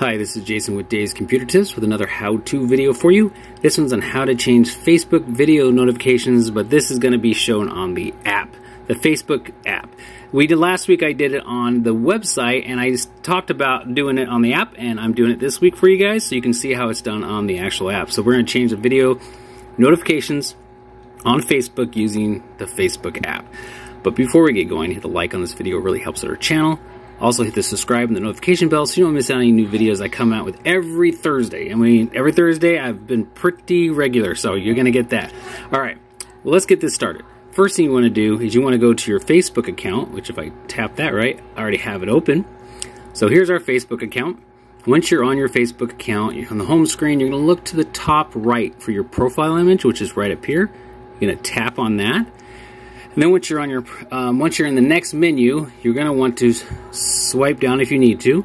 Hi, this is Jason with Dave's Computer Tips with another how-to video for you. This one's on how to change Facebook video notifications, but this is going to be shown on the app, the Facebook app. We did last week, I did it on the website, and I talked about doing it on the app, and I'm doing it this week for you guys, so you can see how it's done on the actual app. So we're going to change the video notifications on Facebook using the Facebook app. But before we get going, hit the like on this video, it really helps our channel. Also hit the subscribe and the notification bell so you don't miss out on any new videos I come out with every Thursday. I mean, every Thursday I've been pretty regular, so you're going to get that. All right, well, let's get this started. First thing you want to do is you want to go to your Facebook account, which if I tap that right, I already have it open. So here's our Facebook account. Once you're on your Facebook account, on the home screen, you're going to look to the top right for your profile image, which is right up here. You're going to tap on that. And then once you're on your, um, once you're in the next menu, you're going to want to swipe down if you need to.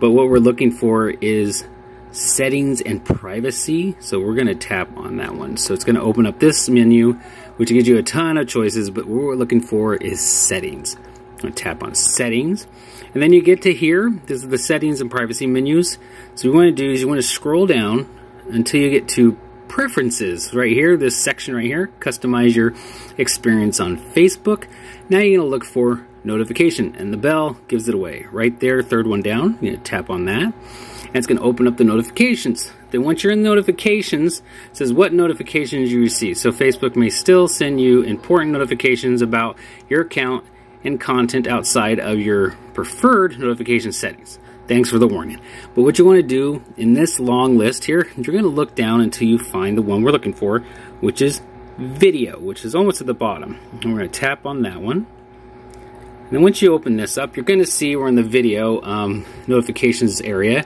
But what we're looking for is settings and privacy. So we're going to tap on that one. So it's going to open up this menu, which gives you a ton of choices. But what we're looking for is settings. I'm going to tap on settings. And then you get to here. This is the settings and privacy menus. So what you want to do is you want to scroll down until you get to preferences right here, this section right here, customize your experience on Facebook. Now you're to look for notification and the bell gives it away. Right there, third one down, you're going to tap on that and it's going to open up the notifications. Then once you're in notifications, it says what notifications you receive. So Facebook may still send you important notifications about your account and content outside of your preferred notification settings. Thanks for the warning. But what you want to do in this long list here, you're going to look down until you find the one we're looking for, which is video, which is almost at the bottom. And we're going to tap on that one. And then once you open this up, you're going to see we're in the video um, notifications area.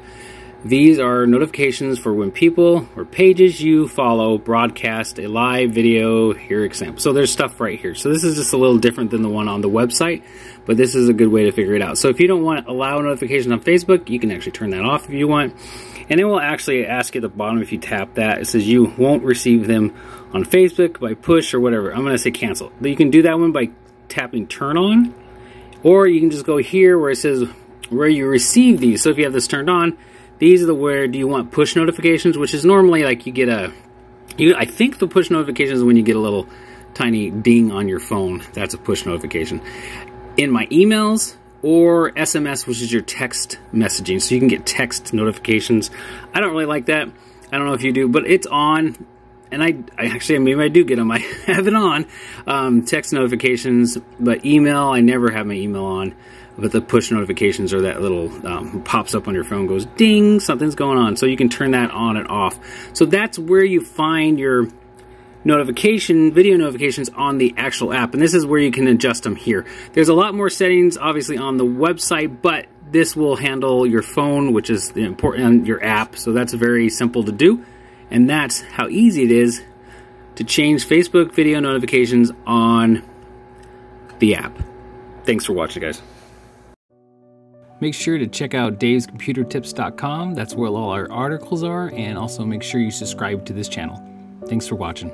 These are notifications for when people or pages you follow broadcast a live video, here example. So there's stuff right here. So this is just a little different than the one on the website, but this is a good way to figure it out. So if you don't want to allow notifications on Facebook, you can actually turn that off if you want. And it will actually ask you at the bottom if you tap that. It says you won't receive them on Facebook by push or whatever. I'm going to say cancel. But you can do that one by tapping turn on, or you can just go here where it says where you receive these. So if you have this turned on, these are the where do you want push notifications, which is normally like you get a, you, I think the push notifications when you get a little tiny ding on your phone. That's a push notification. In my emails or SMS, which is your text messaging. So you can get text notifications. I don't really like that. I don't know if you do, but it's on. And I, I actually, maybe I do get them. I have it on. Um, text notifications, but email, I never have my email on but the push notifications or that little um, pops up on your phone goes ding something's going on so you can turn that on and off so that's where you find your notification video notifications on the actual app and this is where you can adjust them here there's a lot more settings obviously on the website but this will handle your phone which is important your app so that's very simple to do and that's how easy it is to change Facebook video notifications on the app thanks for watching guys Make sure to check out davescomputertips.com. That's where all our articles are, and also make sure you subscribe to this channel. Thanks for watching.